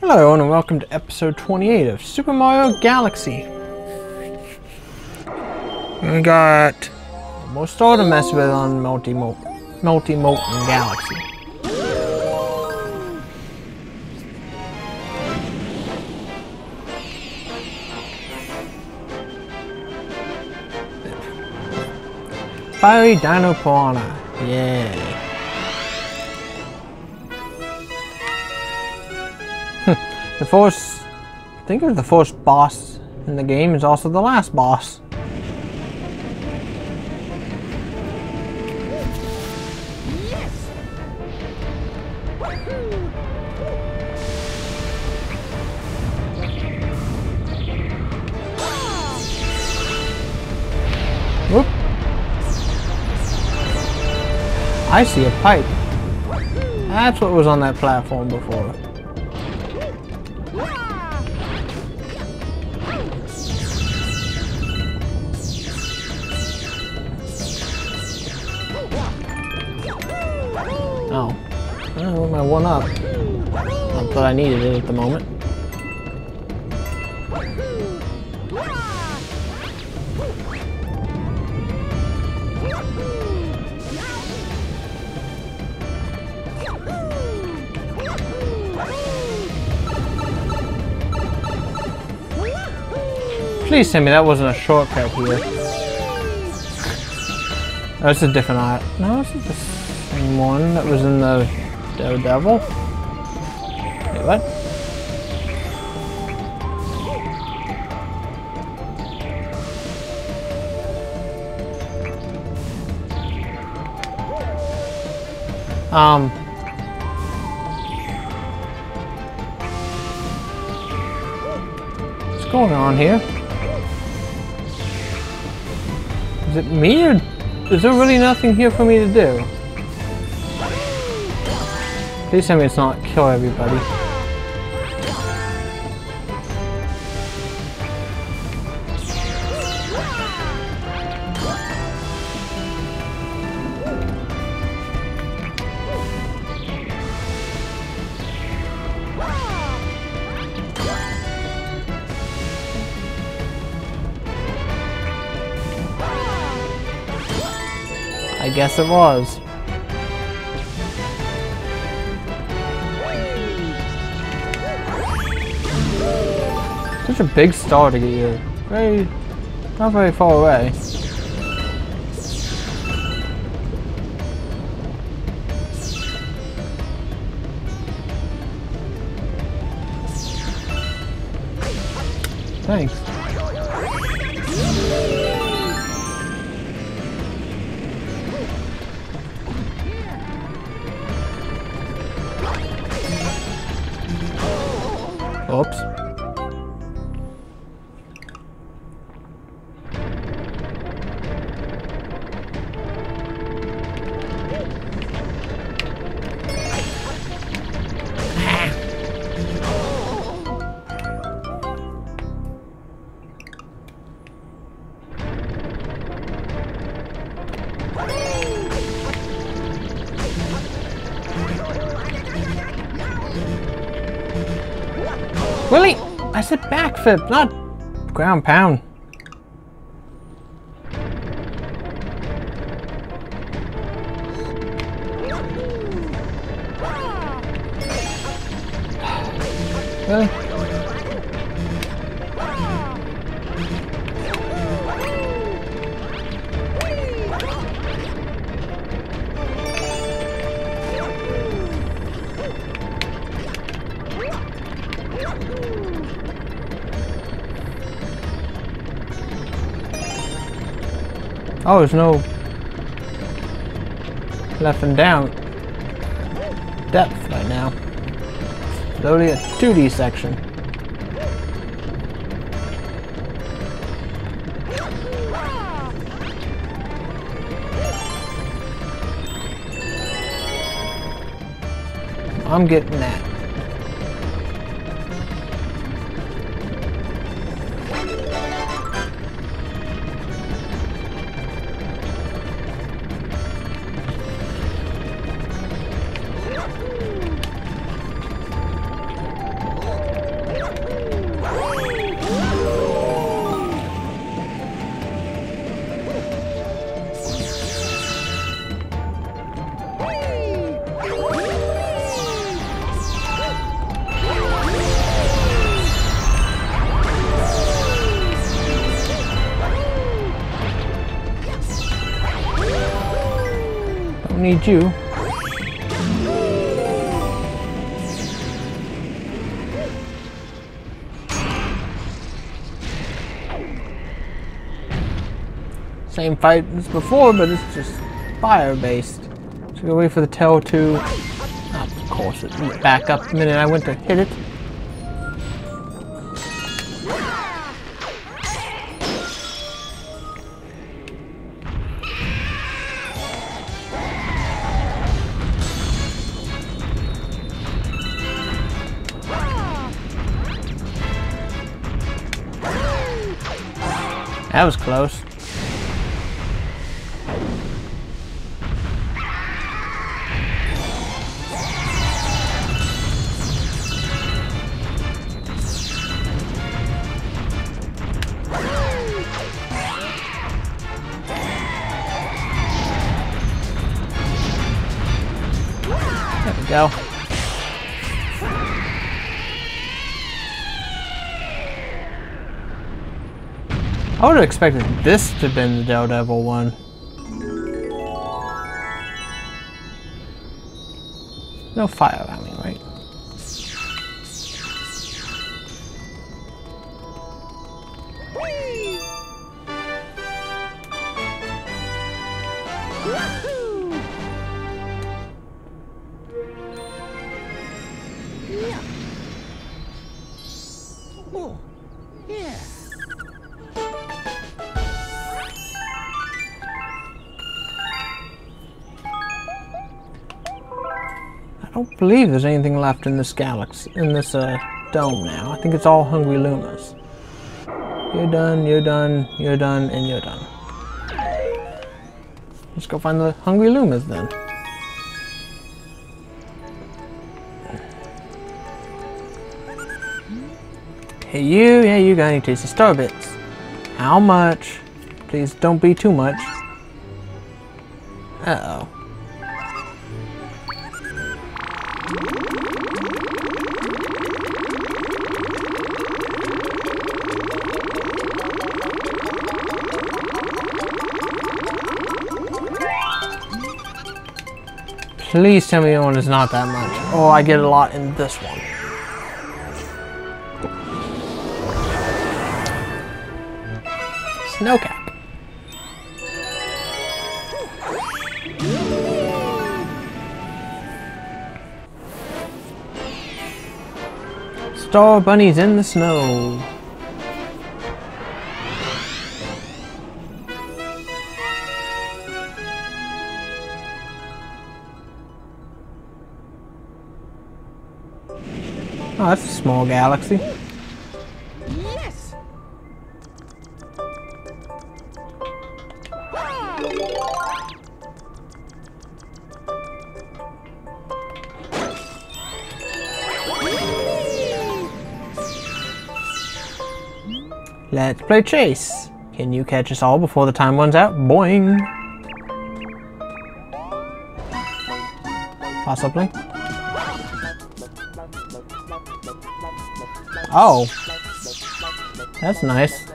Hello and welcome to episode 28 of Super Mario Galaxy. We got more all to mess with on Melty Melty Molten Galaxy. Fiery Dino Piranha. Yeah. The first, I think it was the first boss in the game is also the last boss. I see a pipe. That's what was on that platform before. One up. Not that I needed it at the moment. Please tell me that wasn't a shortcut here. Oh, That's a different eye. No, is the same one that was in the Daredevil. Wait, what? Um. What's going on here? Is it me or is there really nothing here for me to do? Please tell me it's not kill everybody. I guess it was. Such a big star to get you. Very, not very far away. Thanks. Oops. Really? I said backflip, not ground pound. Really? Oh, there's no left and down depth right now. It's only a 2D section. I'm getting that. Need you. Same fight as before, but it's just fire-based. So go wait for the tail to... Oh, of course, it back up the minute I went to hit it. That was close. There we go. I would have expected this to have been the Daredevil one. No fire, believe there's anything left in this galaxy, in this uh, dome now. I think it's all Hungry Lumas. You're done, you're done, you're done, and you're done. Let's go find the Hungry Lumas then. Hey you, yeah you got any tasty star bits. How much? Please don't be too much. Uh-oh. Please tell me one is not that much. Oh, I get a lot in this one. Snowcap. Star bunnies in the snow. Oh, that's a small galaxy. Yes. Let's play chase. Can you catch us all before the time runs out? Boing. Possibly. Oh. That's nice.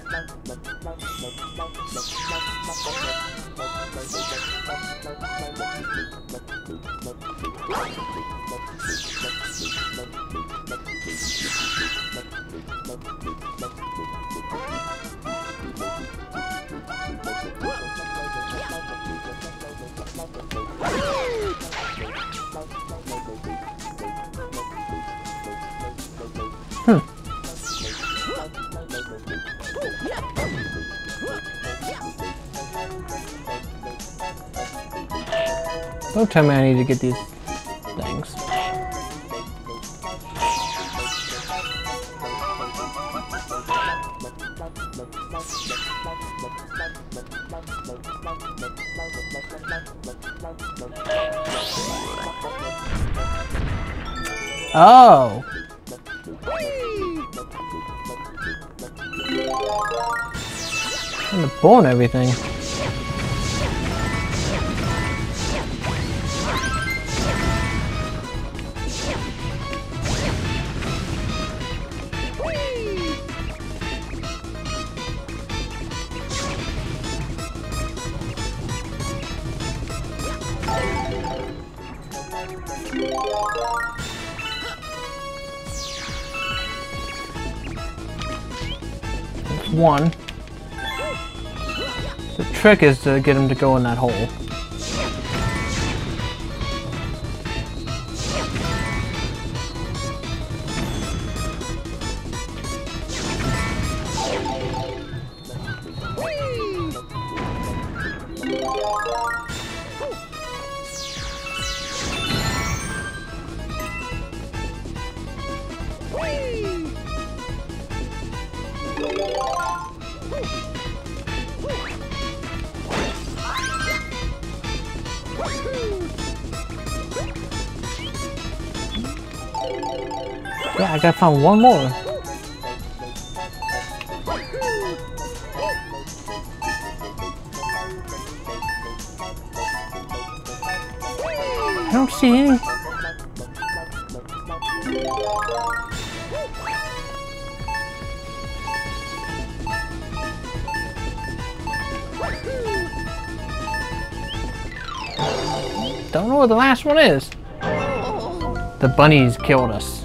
Don't tell me I need to get these things. Oh. I'm gonna burn everything. One. The trick is to get him to go in that hole. Yeah, I gotta find one more. I don't see any. Don't know where the last one is. The bunnies killed us.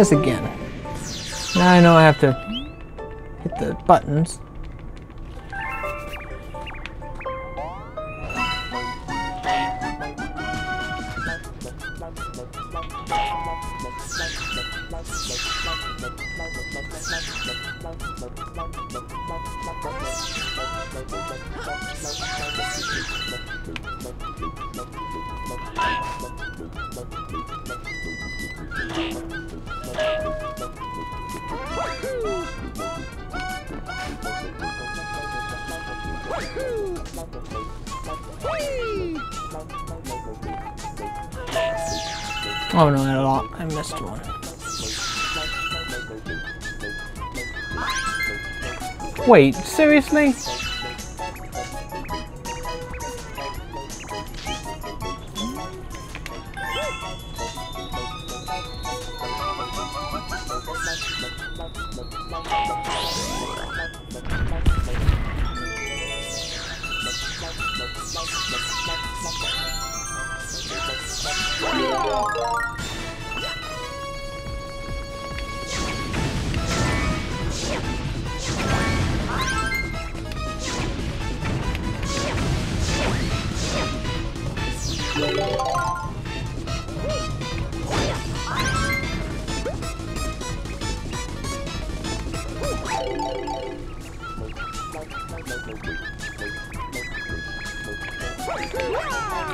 This again. Now I know I have to hit the buttons. Oh no, I lo- I missed one. Wait, seriously?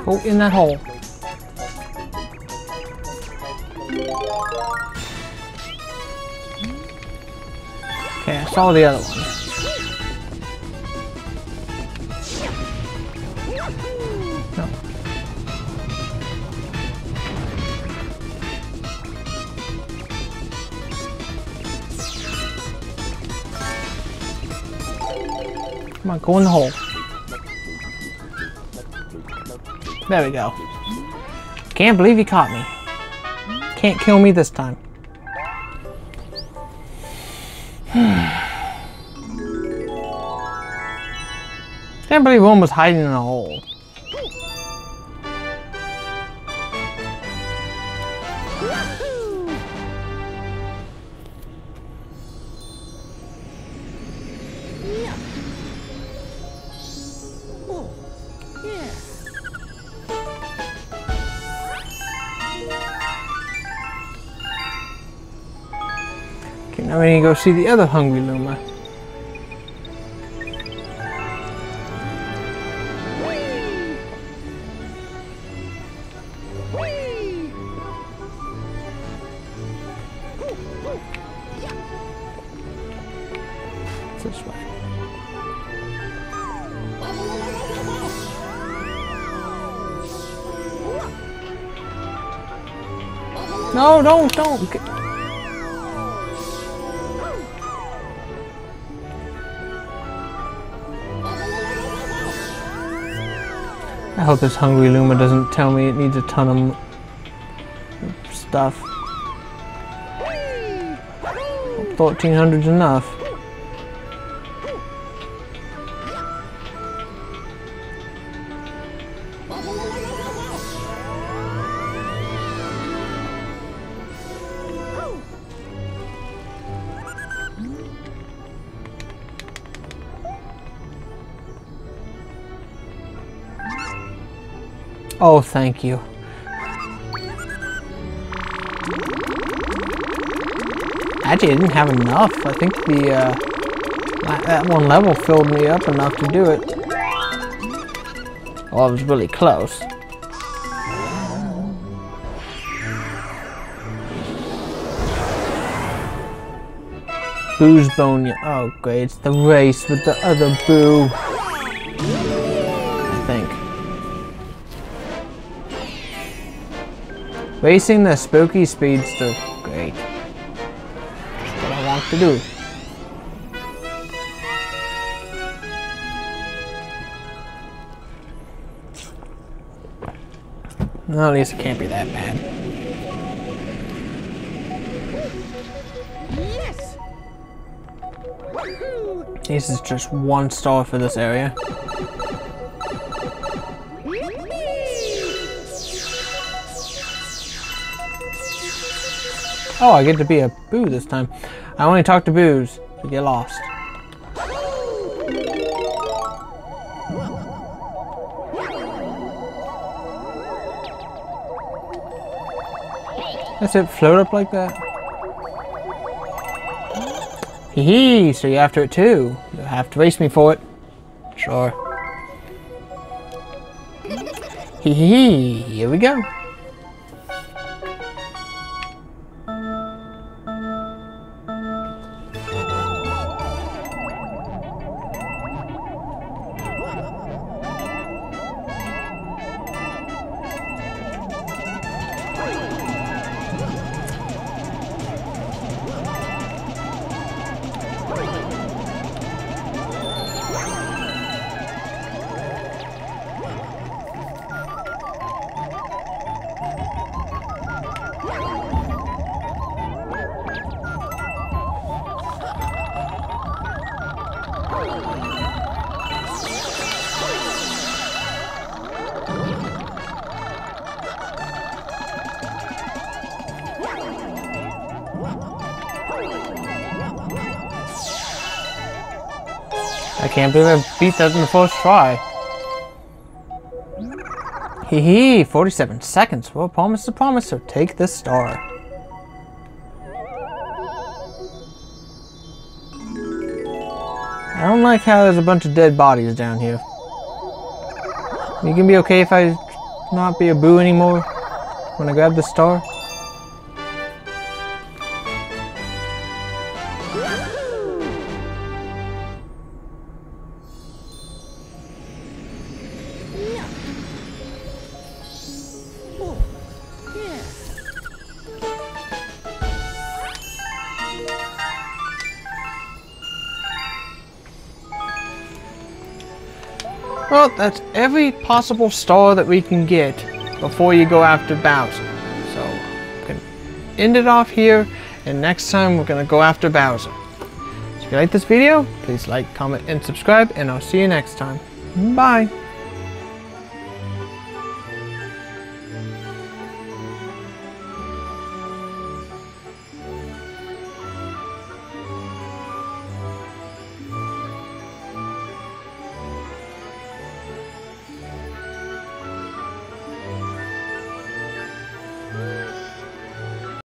Go in that hole. Okay, I saw the other one. No. Come on, go in the hole. There we go. Can't believe he caught me. Can't kill me this time. Can't believe one was hiding in a hole. Need to go see the other hungry Luma. No, don't, don't. Hope this hungry Luma doesn't tell me it needs a ton of stuff. 1400's enough. Oh, thank you. Actually, I didn't have enough. I think the uh, that one level filled me up enough to do it. Oh, I was really close. Boo's bone. Oh, great. It's the race with the other Boo. Racing the spooky speedster. Great. That's what I want to do. Well, at least it can't be that bad. Yes. This is just one star for this area. Oh, I get to be a boo this time. I only talk to boos to get lost. That's it, float up like that? Hee hee, so you're after it too. You'll have to race me for it. Sure. Hee hee hee, here we go. Can't believe I beat that in the first try. Hee hee, 47 seconds. Well, promise to promise, so take this star. I don't like how there's a bunch of dead bodies down here. You can be okay if I not be a boo anymore when I grab the star? Well, that's every possible star that we can get before you go after Bowser. So, we can end it off here, and next time we're going to go after Bowser. So if you like this video, please like, comment, and subscribe, and I'll see you next time. Bye!